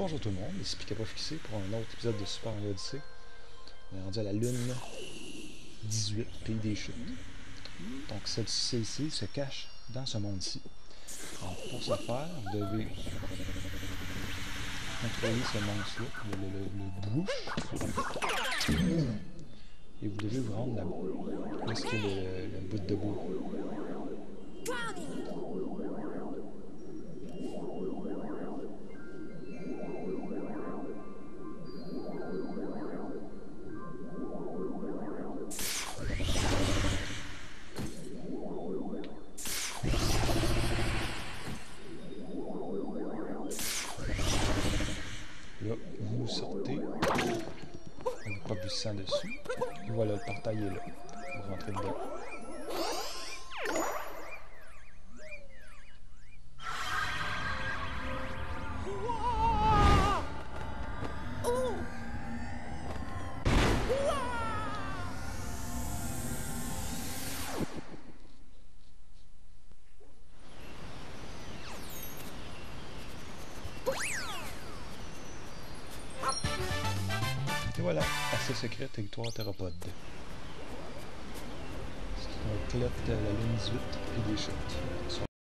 Bonjour tout le monde, ici Picapop Fixé pour un autre épisode de Super Mario Odyssey. On est rendu à la lune 18, pays des chutes. Donc celle-ci se cache dans ce monde-ci. Pour ce faire, vous devez contrôler ce monstre-là, le, le, le. Et vous devez vous rendre là-bas. Là, c'est le, le bout de boue. Vous sortez. Vous propulsant dessus. Et voilà, le portail est là. Vous rentrez dedans. Et voilà, assez secret, territoire théropode. C'est un clotte de la ligne 18 et des chutes.